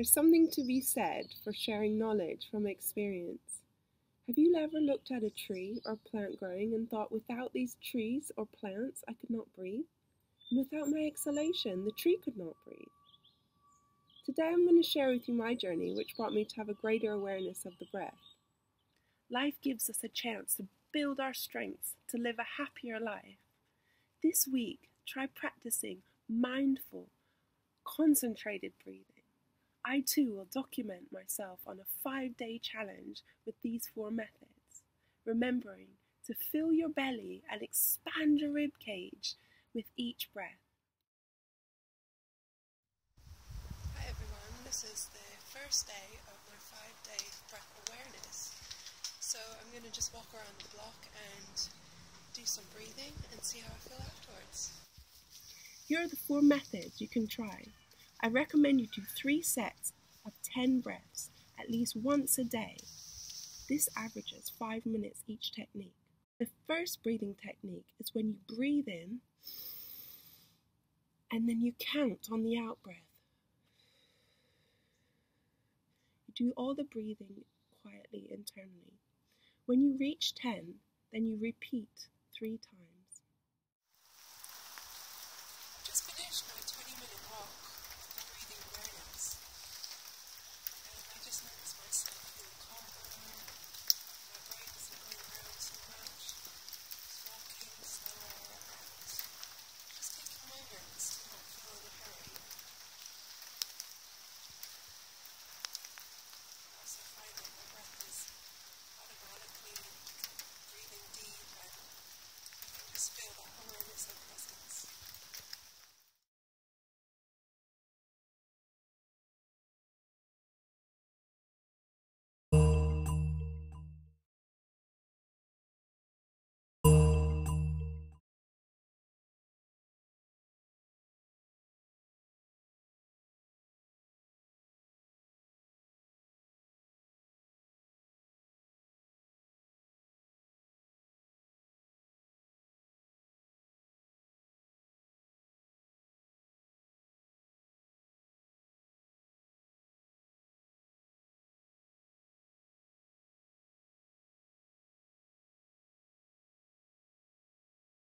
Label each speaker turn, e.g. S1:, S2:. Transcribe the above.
S1: There's something to be said for sharing knowledge from experience. Have you ever looked at a tree or plant growing and thought, without these trees or plants, I could not breathe? And without my exhalation, the tree could not breathe. Today I'm going to share with you my journey, which brought me to have a greater awareness of the breath. Life gives us a chance to build our strengths to live a happier life. This week, try practicing mindful, concentrated breathing. I too will document myself on a five day challenge with these four methods, remembering to fill your belly and expand your rib cage with each breath.
S2: Hi everyone, this is the first day of my five day breath awareness. So I'm going to just walk around the block and do some breathing and see how I feel afterwards.
S1: Here are the four methods you can try. I recommend you do three sets of 10 breaths at least once a day. This averages five minutes each technique. The first breathing technique is when you breathe in and then you count on the out breath. You do all the breathing quietly internally. When you reach 10, then you repeat three times.